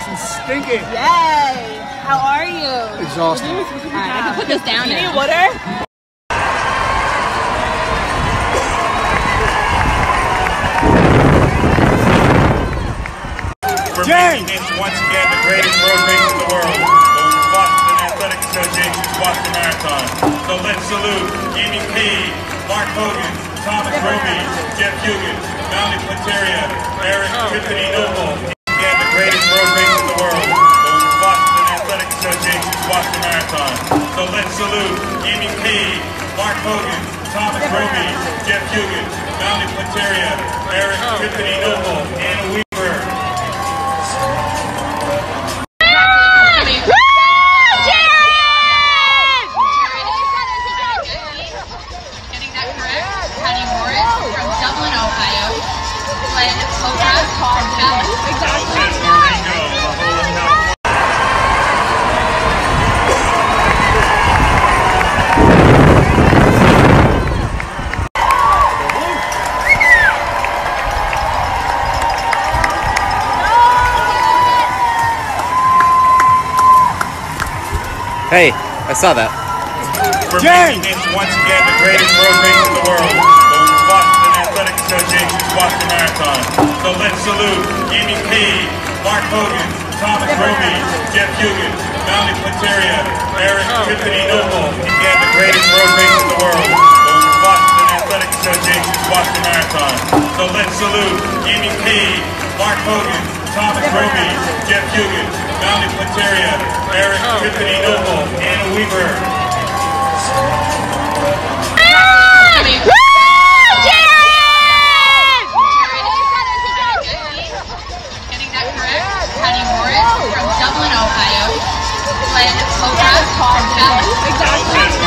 stinky. Yay! How are you? Exhausted. Alright, I can put this down You now. need water? for James! once again the greatest road race in the world, the Boston Athletic Association's Boston Marathon. So let's salute Amy Page, Mark Hogan, Thomas Roby, Jeff Hugan, Mounty Plateria, Eric oh. Tiffany Noble. Again, the greatest road race in the world, the Boston Athletic Association's Boston Marathon. So let's salute Amy Page, Mark Hogan, Thomas Roby, Jeff Hugan, Mounty Plateria, Eric Tiffany Noble, Hey, I saw that. for James! making once again the greatest road race in the world, the Boston Athletic Association's Boston Marathon. So let's salute Amy Page, Mark Hogan, Thomas Roby, Jeff Hugan, Mounty Plateria, Eric oh. Tiffany Noble. Again, the greatest road race in the world, the Boston Athletic Association's Boston Marathon. So let's salute Amy Page, Mark Hogan, Thomas Roby, Jeff Hugan, Mounty Plateria, Eric Tiffany Noble, Anna Weaver. Getting that correct. Patty Morris from Dublin, Ohio. Glenn Cobra from Dallas.